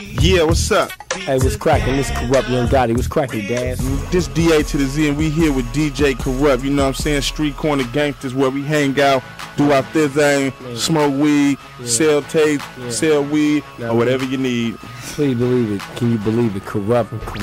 Yeah, what's up? Hey, what's cracking? This Kurupt Young Gotti What's cracking, Dad. This DA to the Z, and we here with DJ Kurupt. You know what I'm saying? Street corner gangsters where we hang out, do our thing, Yeah. smoke weed, Yeah. sell tape, Yeah. sell weed, or whatever you need. Please believe it. Can you believe it? Kurupt and Kurupt.